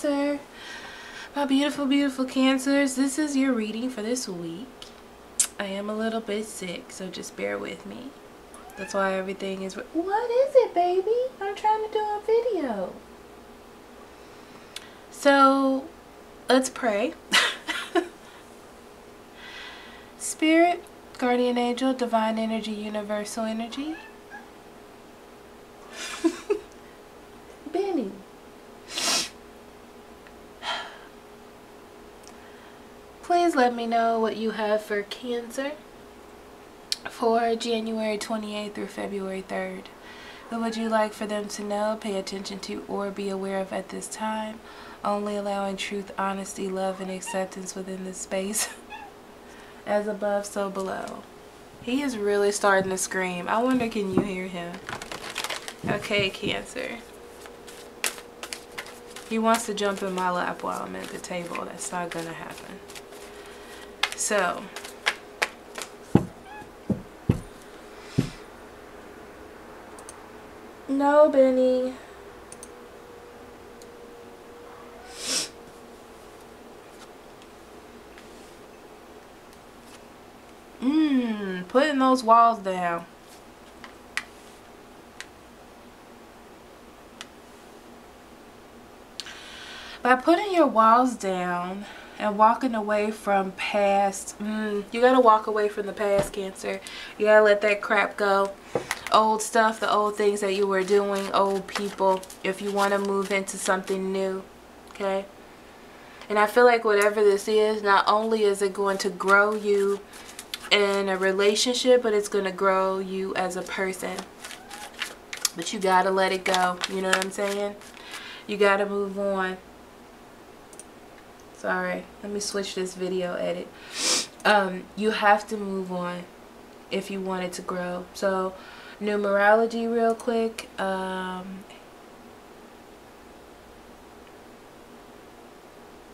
Cancer. My beautiful, beautiful Cancers. This is your reading for this week. I am a little bit sick, so just bear with me. That's why everything is... What is it, baby? I'm trying to do a video. So, let's pray. Spirit, guardian angel, divine energy, universal energy. Benny. Please let me know what you have for Cancer for January 28th through February 3rd. What would you like for them to know, pay attention to, or be aware of at this time? Only allowing truth, honesty, love, and acceptance within this space. As above, so below. He is really starting to scream. I wonder, can you hear him? Okay, Cancer. He wants to jump in my lap while I'm at the table. That's not going to happen. So, no, Benny. Mmm, putting those walls down. By putting your walls down, and walking away from past mm, you gotta walk away from the past cancer. You gotta let that crap go. Old stuff the old things that you were doing old people if you want to move into something new okay? And I feel like whatever this is not only is it going to grow you in a relationship but it's going to grow you as a person. But you gotta let it go you know what I'm saying? You gotta move on sorry let me switch this video edit. Um, you have to move on if you want it to grow. So numerology real quick um,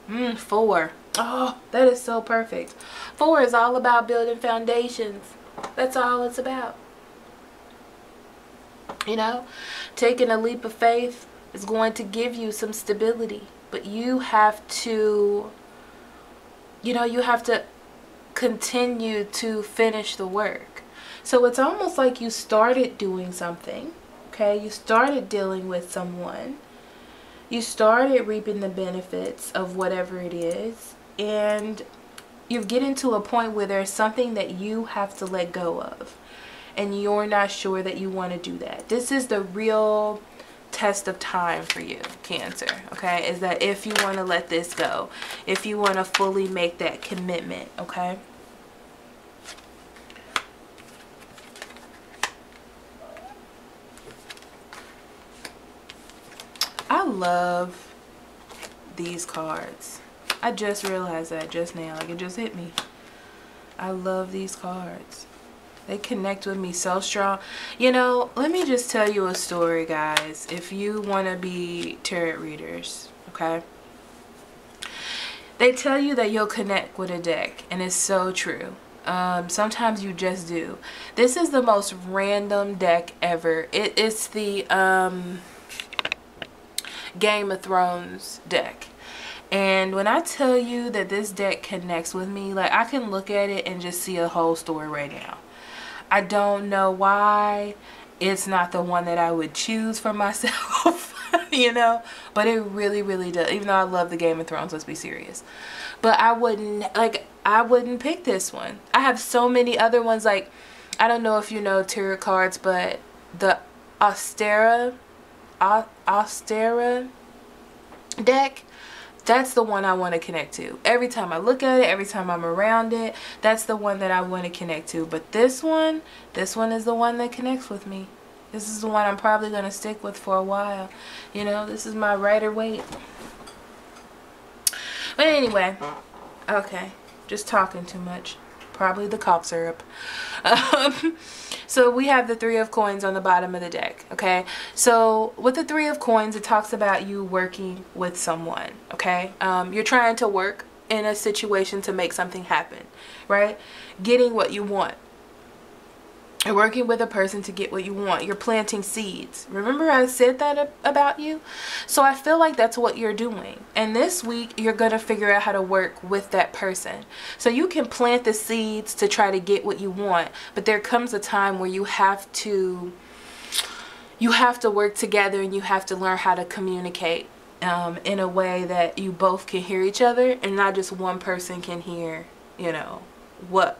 mm, four. Oh that is so perfect. Four is all about building foundations. That's all it's about. You know taking a leap of faith is going to give you some stability but you have to you know you have to continue to finish the work. So it's almost like you started doing something okay? You started dealing with someone. You started reaping the benefits of whatever it is and you're getting to a point where there's something that you have to let go of and you're not sure that you want to do that. This is the real test of time for you, Cancer, okay? Is that if you want to let this go, if you want to fully make that commitment, okay? I love these cards. I just realized that just now. Like it just hit me. I love these cards. They connect with me so strong. You know, let me just tell you a story, guys. If you want to be tarot readers, okay? They tell you that you'll connect with a deck, and it's so true. Um, sometimes you just do. This is the most random deck ever. It's the um, Game of Thrones deck. And when I tell you that this deck connects with me, like I can look at it and just see a whole story right now. I don't know why it's not the one that I would choose for myself, you know, but it really, really does. Even though I love the Game of Thrones, let's be serious. But I wouldn't, like, I wouldn't pick this one. I have so many other ones, like, I don't know if you know tarot cards, but the Ostara, Ostara deck, that's the one I want to connect to. Every time I look at it, every time I'm around it, that's the one that I want to connect to. But this one, this one is the one that connects with me. This is the one I'm probably going to stick with for a while. You know, this is my Rider-Waite. But anyway, okay, just talking too much. Probably the cough syrup. Um, so we have the three of coins on the bottom of the deck, okay? So with the three of coins, it talks about you working with someone, okay? Um, you're trying to work in a situation to make something happen, right? Getting what you want. You're working with a person to get what you want. You're planting seeds. Remember I said that about you? So I feel like that's what you're doing. And this week, you're going to figure out how to work with that person. So you can plant the seeds to try to get what you want. But there comes a time where you have to you have to work together and you have to learn how to communicate um, in a way that you both can hear each other and not just one person can hear, you know, what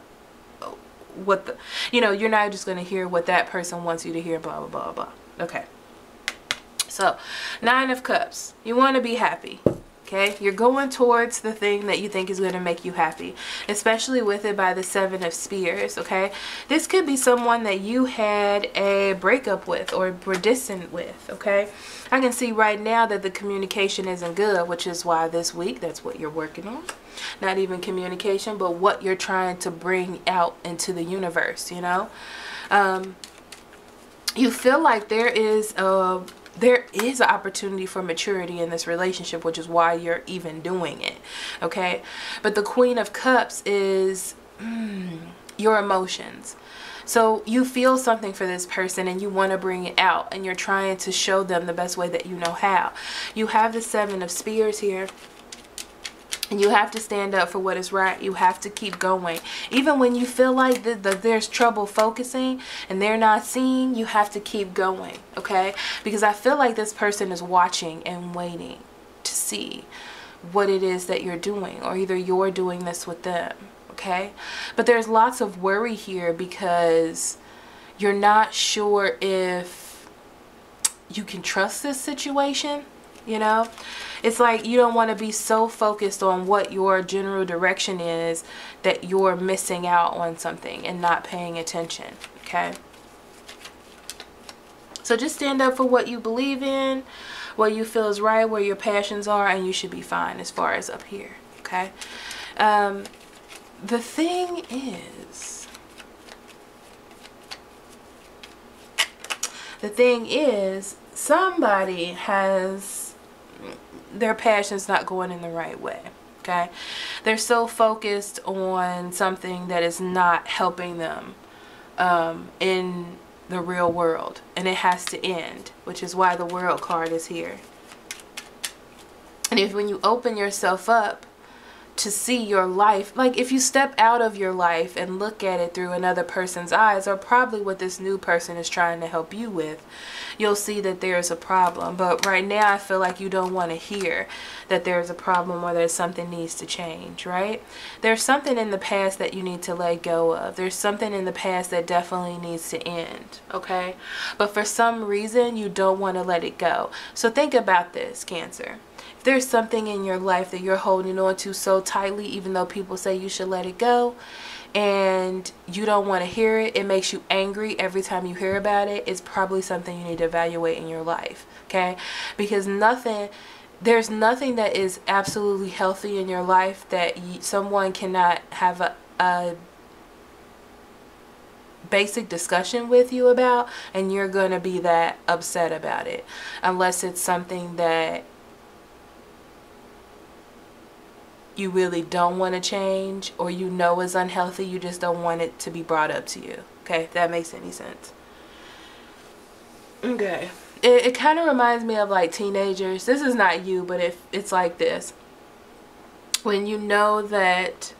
what the you know you're not just going to hear what that person wants you to hear blah blah blah blah. Okay. So nine of cups. You want to be happy okay? You're going towards the thing that you think is going to make you happy especially with it by the seven of spears okay? This could be someone that you had a breakup with or were distant with okay? I can see right now that the communication isn't good which is why this week that's what you're working on. Not even communication but what you're trying to bring out into the universe you know? Um, you feel like there is a there is an opportunity for maturity in this relationship which is why you're even doing it okay? But the queen of cups is mm, your emotions. So you feel something for this person and you want to bring it out and you're trying to show them the best way that you know how. You have the seven of spears here you have to stand up for what is right. You have to keep going. Even when you feel like the, the, there's trouble focusing and they're not seeing, you have to keep going, okay? Because I feel like this person is watching and waiting to see what it is that you're doing or either you're doing this with them, okay? But there's lots of worry here because you're not sure if you can trust this situation you know? It's like you don't want to be so focused on what your general direction is that you're missing out on something and not paying attention okay? So just stand up for what you believe in what you feel is right where your passions are and you should be fine as far as up here okay? Um, the thing is the thing is somebody has their passion's not going in the right way okay? They're so focused on something that is not helping them um, in the real world and it has to end which is why the world card is here. And if when you open yourself up to see your life. Like if you step out of your life and look at it through another person's eyes or probably what this new person is trying to help you with you'll see that there's a problem. But right now I feel like you don't want to hear that there's a problem or that something needs to change right? There's something in the past that you need to let go of. There's something in the past that definitely needs to end okay? But for some reason you don't want to let it go. So think about this cancer there's something in your life that you're holding on to so tightly even though people say you should let it go and you don't want to hear it it makes you angry every time you hear about it it's probably something you need to evaluate in your life okay? Because nothing there's nothing that is absolutely healthy in your life that someone cannot have a, a basic discussion with you about and you're going to be that upset about it unless it's something that you really don't want to change or you know is unhealthy, you just don't want it to be brought up to you. Okay, if that makes any sense. Okay. It, it kind of reminds me of like teenagers. This is not you, but if it's like this. When you know that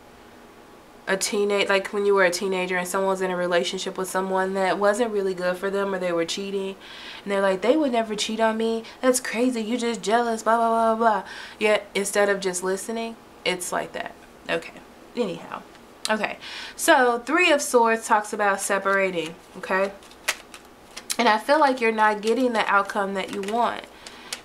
a teenage like when you were a teenager and someone was in a relationship with someone that wasn't really good for them or they were cheating and they're like they would never cheat on me that's crazy you just jealous blah blah blah blah yet instead of just listening it's like that. Okay. Anyhow. Okay. So, Three of Swords talks about separating. Okay. And I feel like you're not getting the outcome that you want.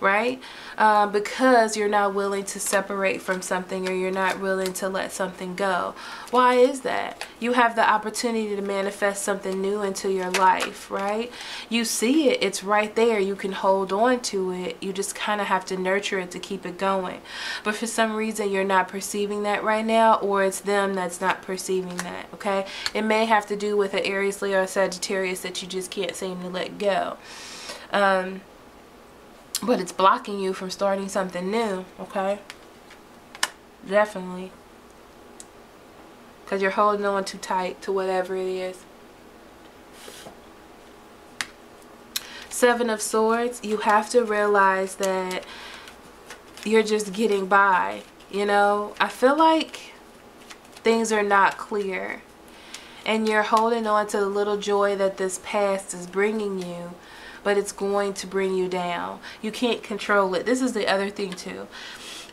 Right? uh, because you're not willing to separate from something or you're not willing to let something go. Why is that? You have the opportunity to manifest something new into your life, right? You see it, it's right there. You can hold on to it. You just kind of have to nurture it to keep it going. But for some reason, you're not perceiving that right now, or it's them that's not perceiving that, okay? It may have to do with an Aries, Leo, or Sagittarius that you just can't seem to let go. Um, but it's blocking you from starting something new, okay? Definitely. Because you're holding on too tight to whatever it is. Seven of Swords, you have to realize that you're just getting by. You know, I feel like things are not clear. And you're holding on to the little joy that this past is bringing you, but it's going to bring you down. You can't control it. This is the other thing, too.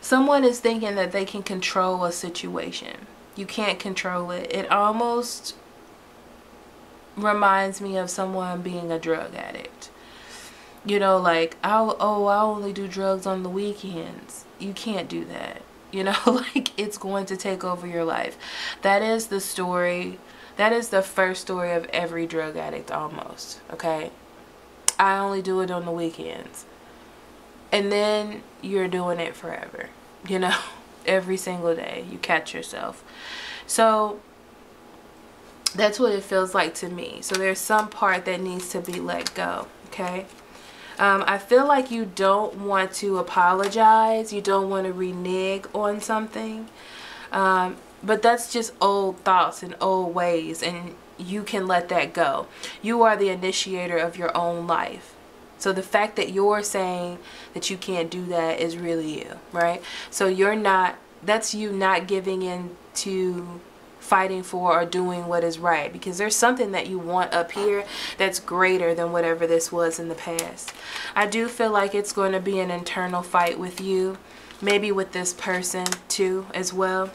Someone is thinking that they can control a situation. You can't control it. It almost reminds me of someone being a drug addict. You know, like, I'll, oh, I only do drugs on the weekends. You can't do that. You know, like, it's going to take over your life. That is the story. That is the first story of every drug addict almost, okay? I only do it on the weekends. And then you're doing it forever, you know, every single day you catch yourself. So that's what it feels like to me. So there's some part that needs to be let go, okay? Um, I feel like you don't want to apologize. You don't want to renege on something. Um, but that's just old thoughts and old ways and you can let that go. You are the initiator of your own life. So the fact that you're saying that you can't do that is really you, right? So you're not, that's you not giving in to fighting for or doing what is right because there's something that you want up here that's greater than whatever this was in the past. I do feel like it's going to be an internal fight with you, maybe with this person too as well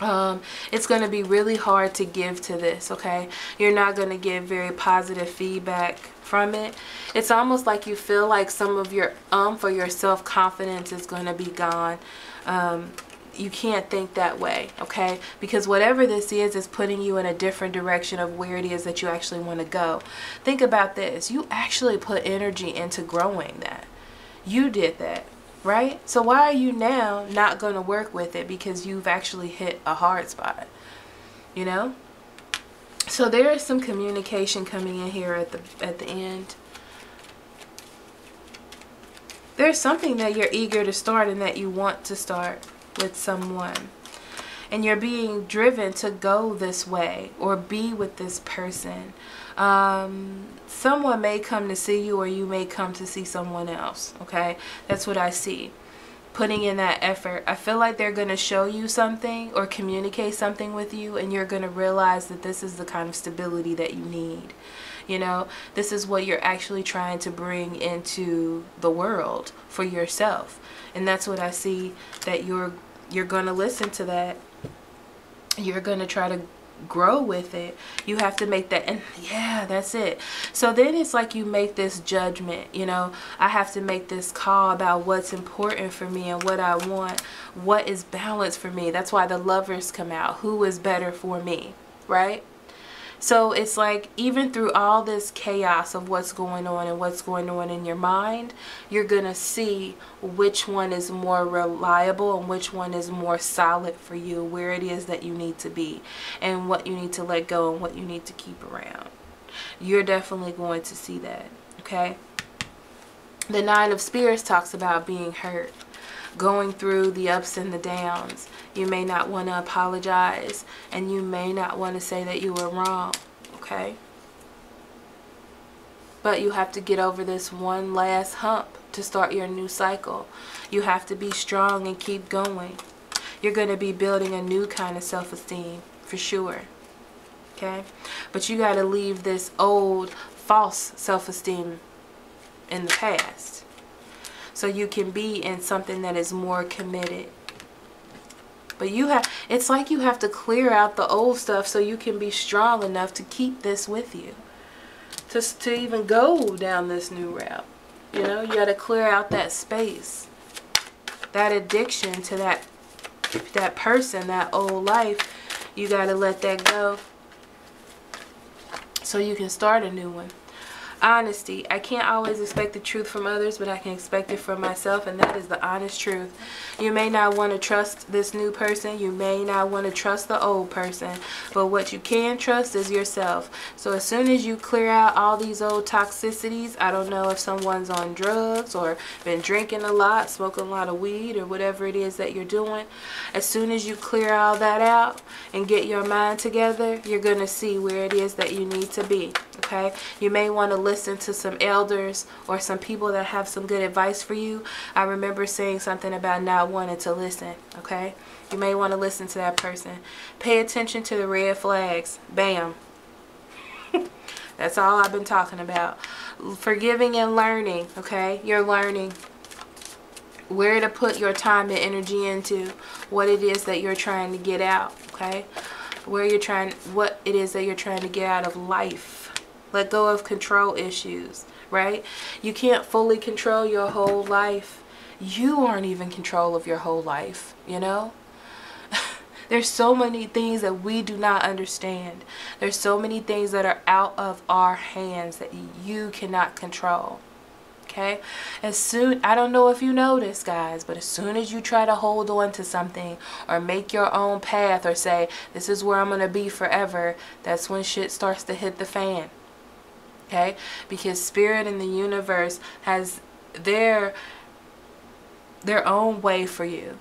um, it's going to be really hard to give to this okay? You're not going to get very positive feedback from it. It's almost like you feel like some of your um for your self-confidence is going to be gone. Um, you can't think that way okay? Because whatever this is is putting you in a different direction of where it is that you actually want to go. Think about this. You actually put energy into growing that. You did that right? So why are you now not going to work with it because you've actually hit a hard spot, you know? So there is some communication coming in here at the at the end. There's something that you're eager to start and that you want to start with someone. And you're being driven to go this way or be with this person. Um, someone may come to see you or you may come to see someone else okay? That's what I see. Putting in that effort. I feel like they're going to show you something or communicate something with you and you're going to realize that this is the kind of stability that you need. You know this is what you're actually trying to bring into the world for yourself. And that's what I see that you're you're going to listen to that. You're going to try to grow with it. You have to make that and yeah that's it. So then it's like you make this judgment you know? I have to make this call about what's important for me and what i want. What is balance for me? That's why the lovers come out. Who is better for me right so it's like even through all this chaos of what's going on and what's going on in your mind, you're going to see which one is more reliable and which one is more solid for you, where it is that you need to be and what you need to let go and what you need to keep around. You're definitely going to see that, okay? The Nine of Spears talks about being hurt going through the ups and the downs. You may not want to apologize and you may not want to say that you were wrong, okay? But you have to get over this one last hump to start your new cycle. You have to be strong and keep going. You're going to be building a new kind of self-esteem for sure. Okay? But you got to leave this old false self-esteem in the past so you can be in something that is more committed. But you have it's like you have to clear out the old stuff so you can be strong enough to keep this with you. To, to even go down this new route. You know you got to clear out that space. That addiction to that that person that old life you got to let that go. So you can start a new one honesty. I can't always expect the truth from others but i can expect it from myself and that is the honest truth. You may not want to trust this new person. You may not want to trust the old person but what you can trust is yourself. So as soon as you clear out all these old toxicities i don't know if someone's on drugs or been drinking a lot smoking a lot of weed or whatever it is that you're doing as soon as you clear all that out and get your mind together you're going to see where it is that you need to be okay? You may want to listen to some elders or some people that have some good advice for you. I remember saying something about not wanting to listen, okay? You may want to listen to that person. Pay attention to the red flags. Bam. That's all I've been talking about. Forgiving and learning, okay? You're learning where to put your time and energy into, what it is that you're trying to get out, okay? Where you're trying, what it is that you're trying to get out of life. Let go of control issues, right? You can't fully control your whole life. You aren't even control of your whole life, you know? There's so many things that we do not understand. There's so many things that are out of our hands that you cannot control. Okay? As soon, I don't know if you this, guys, but as soon as you try to hold on to something or make your own path or say, this is where I'm going to be forever, that's when shit starts to hit the fan. Okay? Because spirit in the universe has their their own way for you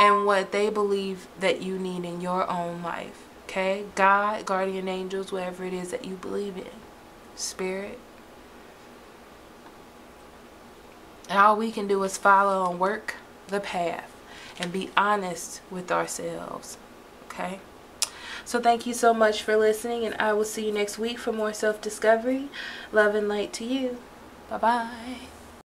and what they believe that you need in your own life. Okay? God, guardian angels, whatever it is that you believe in. Spirit. And all we can do is follow and work the path and be honest with ourselves. Okay? So thank you so much for listening and I will see you next week for more self-discovery. Love and light to you. Bye-bye.